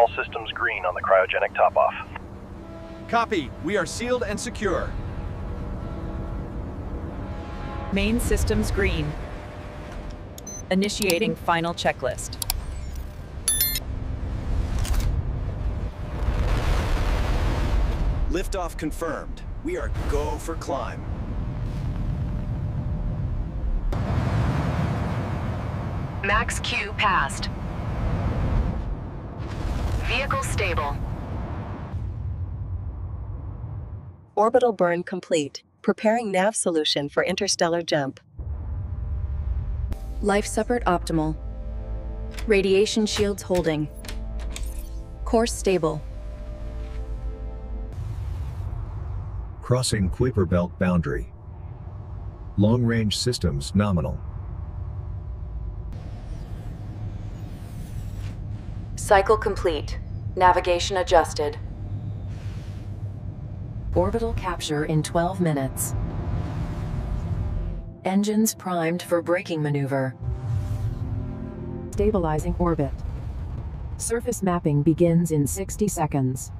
all systems green on the cryogenic top-off. Copy. We are sealed and secure. Main systems green. Initiating final checklist. Liftoff confirmed. We are go for climb. Max Q passed. Vehicle stable. Orbital burn complete. Preparing nav solution for interstellar jump. Life support optimal. Radiation shields holding. Course stable. Crossing Kuiper Belt boundary. Long range systems nominal. Cycle complete. Navigation adjusted. Orbital capture in 12 minutes. Engines primed for braking maneuver. Stabilizing orbit. Surface mapping begins in 60 seconds.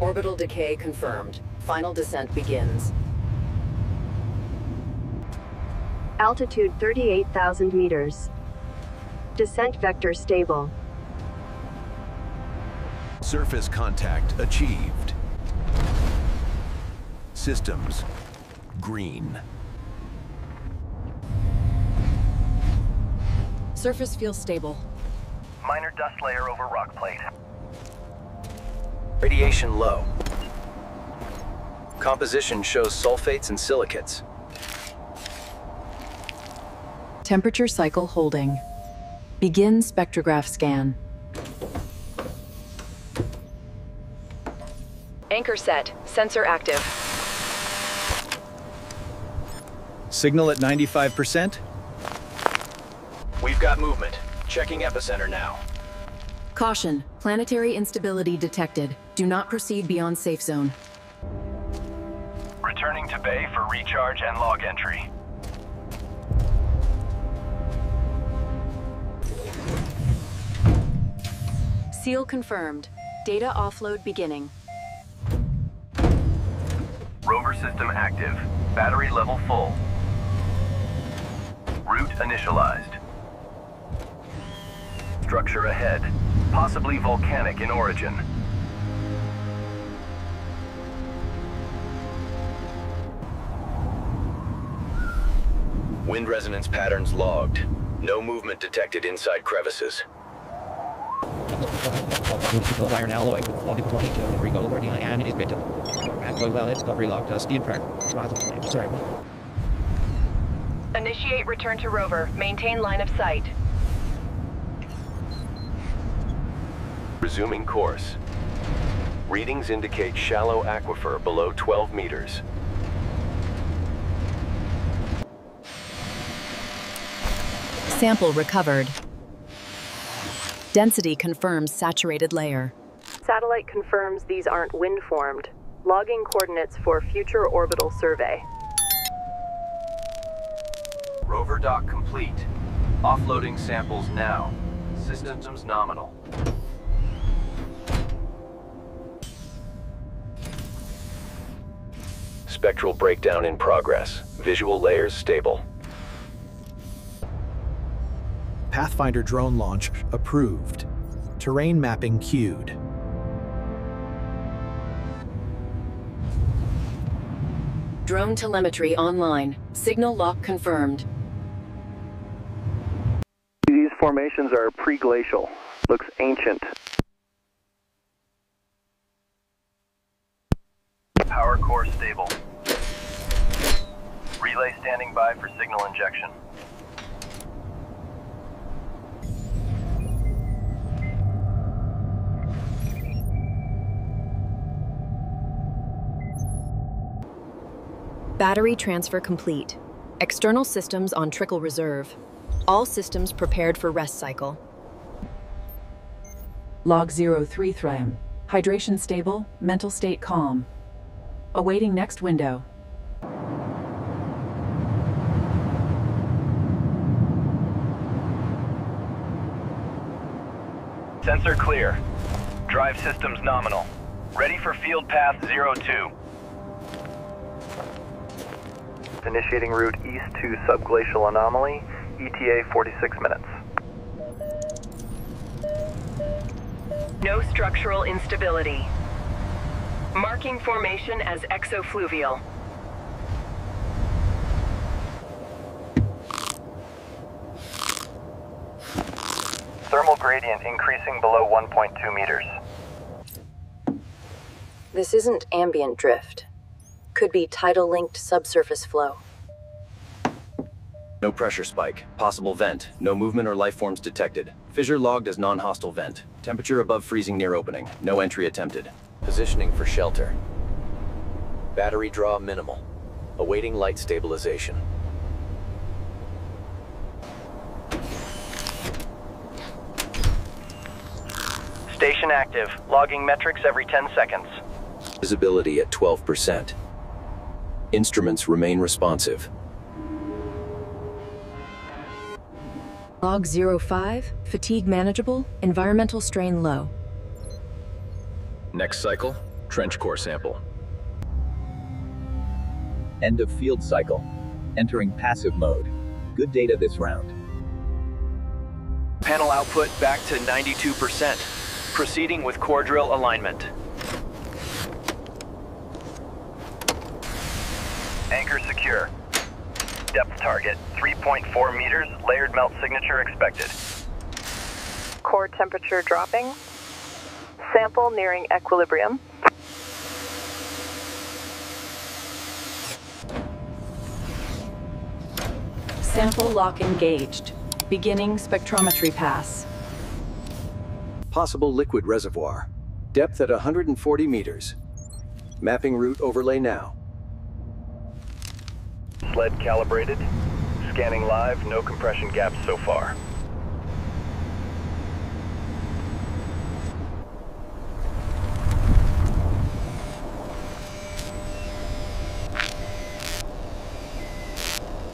Orbital decay confirmed. Final descent begins. Altitude 38,000 meters. Descent vector stable. Surface contact achieved. Systems green. Surface feels stable. Minor dust layer over rock plate. Radiation low. Composition shows sulfates and silicates. Temperature cycle holding. Begin spectrograph scan. Anchor set. Sensor active. Signal at 95%. We've got movement. Checking epicenter now. Caution. Planetary instability detected. Do not proceed beyond safe zone. Returning to bay for recharge and log entry. Seal confirmed. Data offload beginning. Rover system active. Battery level full. Route initialized. Structure ahead. Possibly volcanic in origin. Wind resonance patterns logged. No movement detected inside crevices. Iron alloy with 42 Rico Lordia and is bit. Alloy well it's got relocked us steel track. Sorry. Initiate return to rover. Maintain line of sight. Resuming course. Readings indicate shallow aquifer below 12 meters. Sample recovered. Density confirms saturated layer. Satellite confirms these aren't wind formed. Logging coordinates for future orbital survey. Rover dock complete. Offloading samples now. Systems nominal. Spectral breakdown in progress. Visual layers stable. Pathfinder drone launch approved. Terrain mapping queued. Drone telemetry online. Signal lock confirmed. These formations are pre-glacial. Looks ancient. Power core stable. Relay standing by for signal injection. Battery transfer complete. External systems on trickle reserve. All systems prepared for rest cycle. Log 03 Thrim. Hydration stable, mental state calm. Awaiting next window. Sensor clear. Drive systems nominal. Ready for field path 02. Initiating route east to subglacial anomaly, ETA 46 minutes. No structural instability. Marking formation as exofluvial. Thermal gradient increasing below 1.2 meters. This isn't ambient drift. Could be tidal linked subsurface flow. No pressure spike. Possible vent. No movement or life forms detected. Fissure logged as non-hostile vent. Temperature above freezing near opening. No entry attempted. Positioning for shelter. Battery draw minimal. Awaiting light stabilization. Station active. Logging metrics every 10 seconds. Visibility at 12%. Instruments remain responsive. Log 05, fatigue manageable, environmental strain low. Next cycle, trench core sample. End of field cycle. Entering passive mode. Good data this round. Panel output back to 92%. Proceeding with core drill alignment. Anchor secure. Depth target 3.4 meters, layered melt signature expected. Core temperature dropping. Sample nearing equilibrium. Sample lock engaged. Beginning spectrometry pass. Possible liquid reservoir. Depth at 140 meters. Mapping route overlay now. Sled calibrated. Scanning live, no compression gaps so far.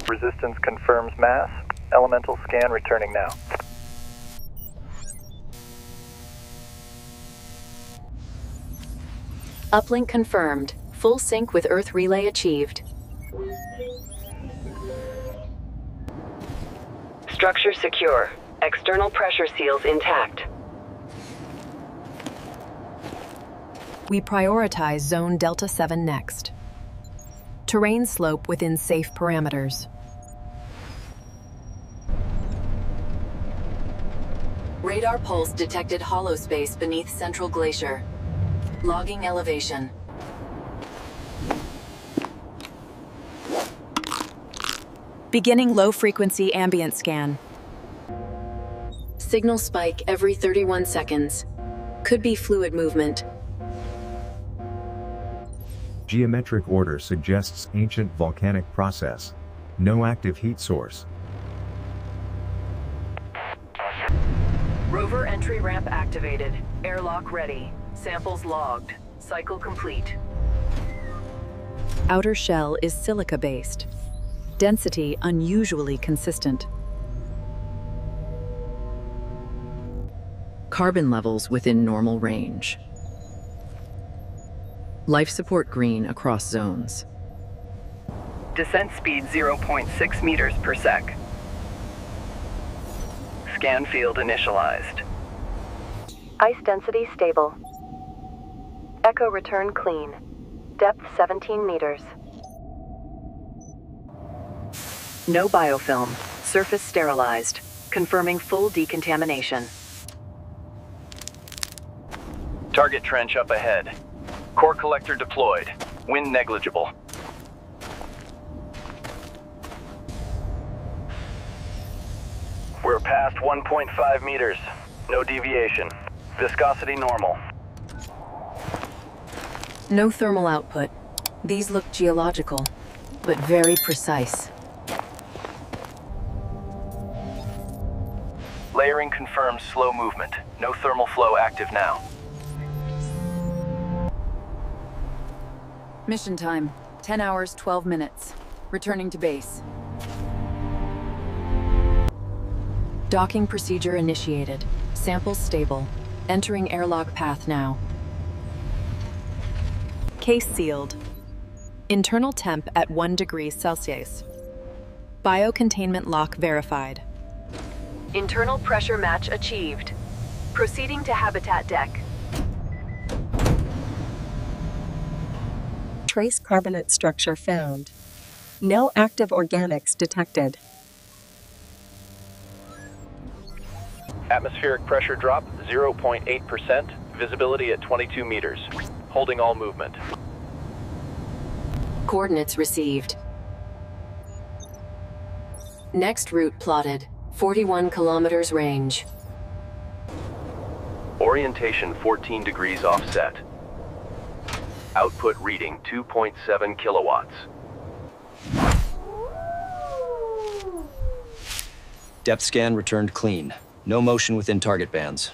Resistance confirms mass. Elemental scan returning now. Uplink confirmed. Full sync with Earth relay achieved. Structure secure. External pressure seals intact. We prioritize Zone Delta 7 next. Terrain slope within safe parameters. Radar pulse detected hollow space beneath Central Glacier. Logging elevation. Beginning low frequency ambient scan. Signal spike every 31 seconds. Could be fluid movement. Geometric order suggests ancient volcanic process. No active heat source. Rover entry ramp activated. Airlock ready. Samples logged. Cycle complete. Outer shell is silica based. Density unusually consistent. Carbon levels within normal range. Life support green across zones. Descent speed 0.6 meters per sec. Scan field initialized. Ice density stable. Echo return clean. Depth 17 meters. No biofilm. Surface sterilized. Confirming full decontamination. Target trench up ahead. Core collector deployed. Wind negligible. We're past 1.5 meters. No deviation. Viscosity normal. No thermal output. These look geological, but very precise. Layering confirms slow movement. No thermal flow active now. Mission time 10 hours, 12 minutes. Returning to base. Docking procedure initiated. Samples stable. Entering airlock path now. Case sealed. Internal temp at 1 degree Celsius. Biocontainment lock verified. Internal pressure match achieved. Proceeding to habitat deck. Trace carbonate structure found. No active organics detected. Atmospheric pressure drop 0.8%. Visibility at 22 meters. Holding all movement. Coordinates received. Next route plotted. 41 kilometers range. Orientation 14 degrees offset. Output reading 2.7 kilowatts. Depth scan returned clean. No motion within target bands.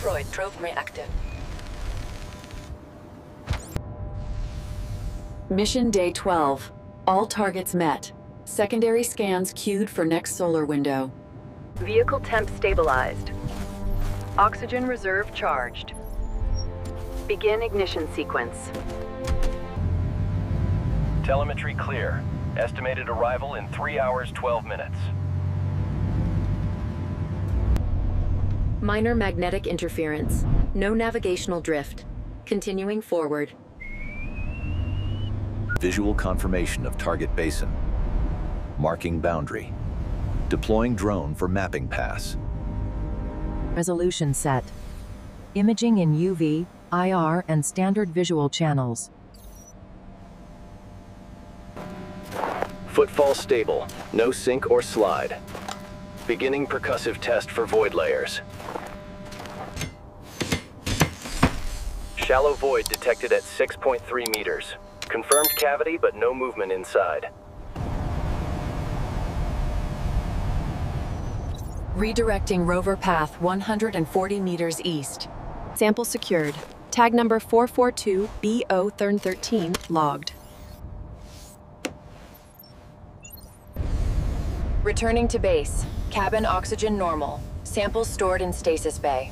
Freud trope reactive. Mission day 12. All targets met. Secondary scans queued for next solar window. Vehicle temp stabilized. Oxygen reserve charged. Begin ignition sequence. Telemetry clear. Estimated arrival in 3 hours 12 minutes. Minor magnetic interference. No navigational drift. Continuing forward. Visual confirmation of target basin. Marking boundary. Deploying drone for mapping pass. Resolution set. Imaging in UV, IR and standard visual channels. Footfall stable. No sink or slide. Beginning percussive test for void layers. Shallow void detected at 6.3 meters. Confirmed cavity, but no movement inside. Redirecting rover path 140 meters east. Sample secured. Tag number 442 BO Thurn 13 logged. Returning to base. Cabin oxygen normal. Samples stored in stasis bay.